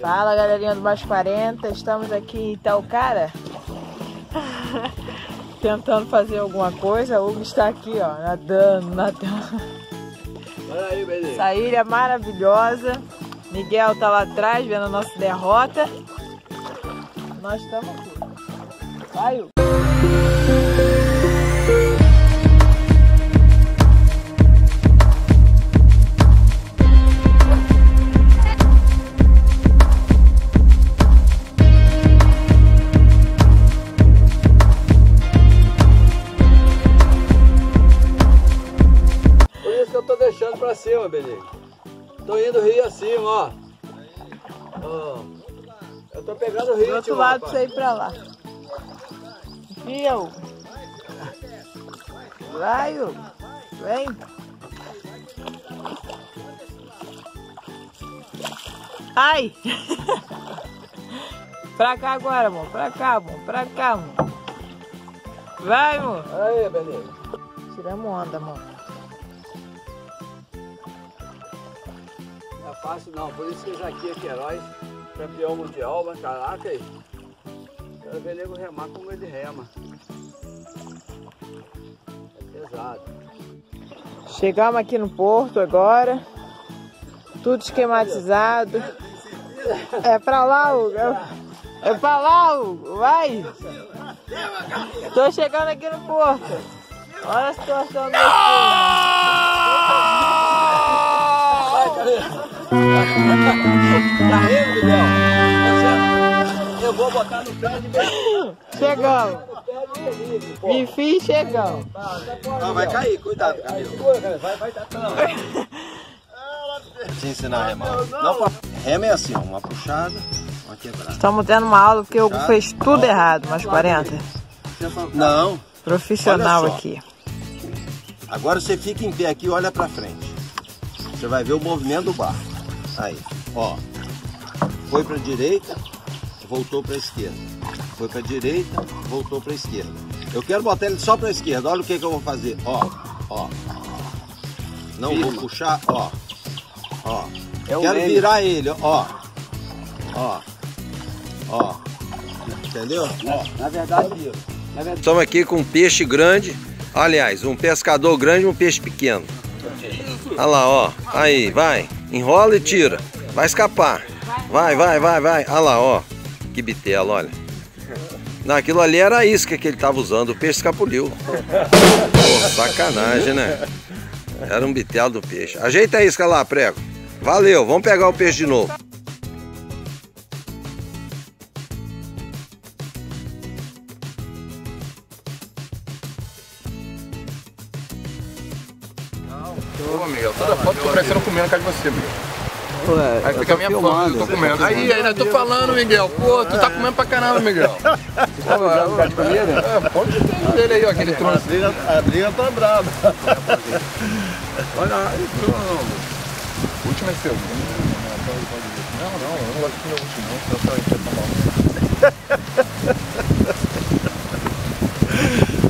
Fala galerinha do Mais 40, estamos aqui em Itaucara tentando fazer alguma coisa. O Hugo está aqui, ó, nadando, nadando. Olha aí, beleza. Essa ilha é maravilhosa. Miguel tá lá atrás vendo a nossa derrota. Nós estamos aqui. Vai, Hugo. Deixando pra cima, beleza. Tô indo rio acima, ó. Ó. Eu tô pegando o Do ritmo, outro lado pra rapaz. você ir pra lá. Enfia, Hugo. Vai, Hugo. Vem. Ai! pra cá agora, amor. Pra cá, amor. Pra cá, amor. Vai, amor. Aí, beleza. Tiramos onda, amor. Fácil não, por isso que o Jaquia Queiroz, campeão mundial, mas caraca aí. Quero ver nego remar como ele rema. É pesado. Chegamos aqui no porto agora. Tudo esquematizado. É pra lá, Hugo. É pra lá, Hugo. Vai. Tô chegando aqui no porto. Olha a situação do Tá Miguel? Eu vou botar no pé de. Chegamos. Enfim, chegamos. Não, vai cair, cuidado, Camilo. Vai, vai, tá tão. Te ensinar a remar. Não, rema é assim, ó, uma puxada, uma quebrada. Estamos tendo uma aula porque o Hugo fez tudo errado, mais 40. Não, Profissional aqui. agora você fica em pé aqui e olha pra frente. Você vai ver o movimento do barco. Aí, ó. Foi pra direita, voltou pra esquerda. Foi pra direita, voltou pra esquerda. Eu quero botar ele só pra esquerda. Olha o que, que eu vou fazer. Ó, ó. Não vou puxar, ó. Ó. É quero meme. virar ele, ó. Ó. Ó. Entendeu? Na verdade, na verdade, Estamos aqui com um peixe grande. Aliás, um pescador grande e um peixe pequeno. Olha lá, ó. Aí, vai. Enrola e tira. Vai escapar. Vai, vai, vai, vai. Olha lá, ó. Que bitela, olha. Não, aquilo ali era a isca que ele estava usando. O peixe escapuliu. Pô, sacanagem, né? Era um bitelo do peixe. Ajeita a isca lá, prego. Valeu, vamos pegar o peixe de novo. Ô, Miguel, toda foto tô parecendo comendo na casa de você, Miguel. Aí fica a minha foto, eu tô comendo. Aí, ainda tô falando, Miguel. Pô, tu tá comendo pra caramba, Miguel. Pô, lugar de comida? É, pode ter dele aí, ó, que ele trouxe. A briga tá brava. Olha, aí, o último é seu. Não, não, eu não gosto de comer o último, não, você vai tomar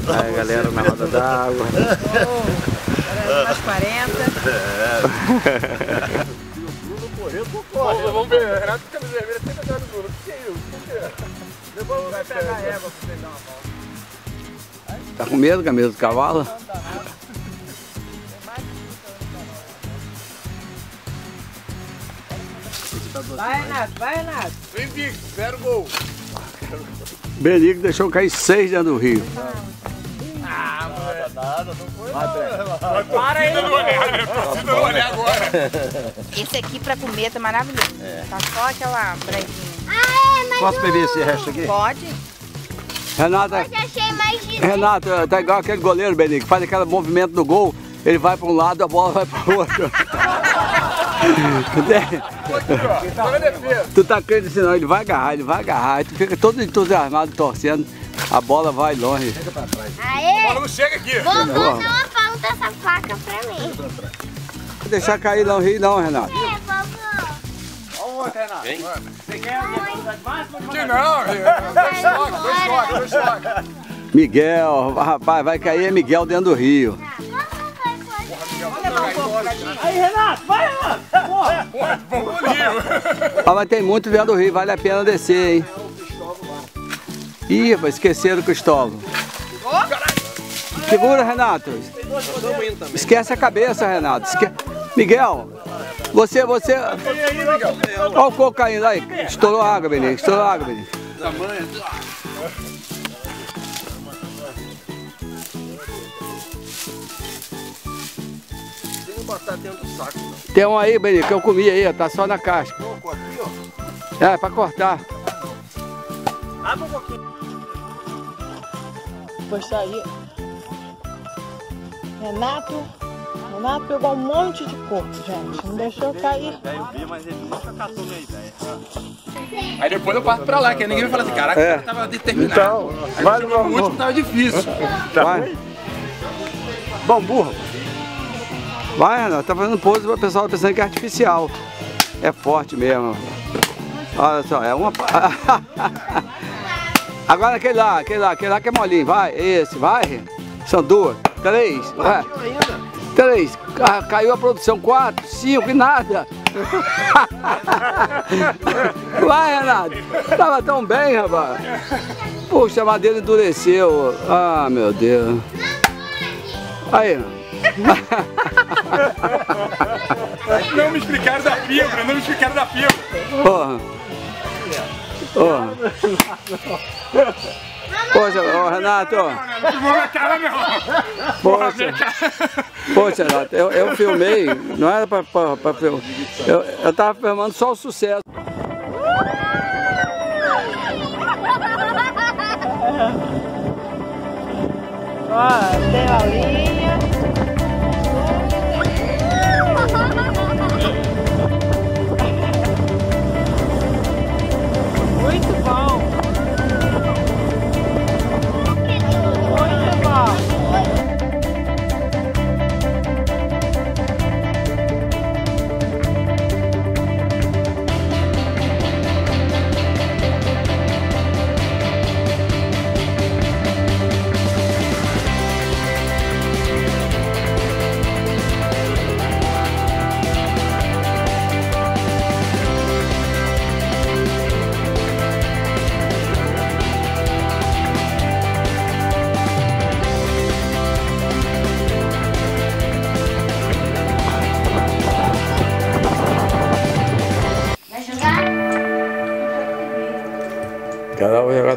Aí galera na roda d'água. Mais 40. Vamos, vamos ver, Renato com camisa vermelha sempre atrás do Bruno. O que é isso? O que é? Depois vai pegar a égua pra você dar uma volta. Tá com medo, camisa do cavalo? Vai, Renato. Vai, Renato. Invicto, zero gol. Benigno deixou cair seis dentro do rio. Para aí, não olhar, né? Precisa não olhar agora. Esse aqui pra comer tá maravilhoso. Tá só aquela branquinha. Posso beber esse resto aqui? Pode? Renata, achei mais de Renata, tá igual aquele goleiro, Benigno, que faz aquele movimento do gol, ele vai para um lado, a bola vai para o outro. Defesa. tu tá crendo assim, não, ele vai agarrar, ele vai agarrar, aí tu fica todo entusiasmado torcendo, a bola vai longe. Aê! Bola não chega aqui. Vovô, não falta essa faca pra mim. Não deixar cair no rio não, Renato. É, vovô. Que não, dois toques, dois toques, dois toques. Miguel, rapaz, vai cair é Miguel dentro do rio. Vamos. Aí, Renato. Vai, Renato. Ah, mas tem muito vendo do rio, vale a pena descer, hein? Ih, rapaz, esqueceram o Cristóvão. Segura, Renato. Esquece a cabeça, Renato. Esque... Miguel, você, você... Olha o coco caindo aí. Estourou a água, Benito. Estourou água, Benito. Tem um aí, Benito, que eu comi aí, tá só na casca. É, pra cortar. Abre um pouquinho. Postar aí. Renato. Renato pegou um monte de coco, gente. Não deixou cair. Eu vi, mas ele nunca catou minha ideia. Aí depois eu parto pra lá, que aí ninguém vai falar assim, caraca, É. o cara tava determinado. Então, aí no vamos. último, tava difícil. Vai. Bom, burro. Vai, Renato. Tá fazendo pose pra pessoal pensando que é artificial. É forte mesmo. Olha só, é uma... Agora aquele lá, aquele lá, aquele lá que é molinho. Vai, esse, vai. São duas, três, vai. Três. Ca- Caiu a produção. Quatro, cinco e nada. Vai, Renato. Tava tão bem, rapaz. Puxa, a madeira endureceu. Ah, meu Deus. Aí. Não me explicaram da fibra, não me explicaram da fibra. Porra. Porra. Poxa, ô, Renato. Poxa. Poxa, Renato, eu, eu filmei, não era pra, pra, pra filmar. Eu, eu tava filmando só o sucesso. Ó, tem a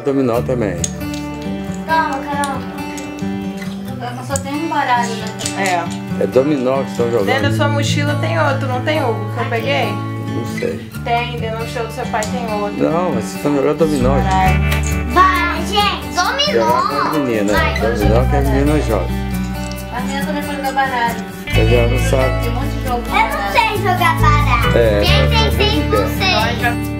dominó também. Calma, Carol. Eu só tenho um baralho, né? É. É dominó que estão Dentro da jogando. sua mochila tem outro, não tem, Hugo? Que eu peguei? Não sei. Tem, dentro da mochila do seu pai tem outro. Não, mas vocês estão jogando dominó. Caralho. Vai, gente. Dominó. Jogar com as meninas. Vai, Dominó que as meninas jogam. A menina também foi jogar baralho. Mas ela não sabe. Tem um monte de jogo. Eu não sei jogar baralho. É, Quem tem seis, de não sei.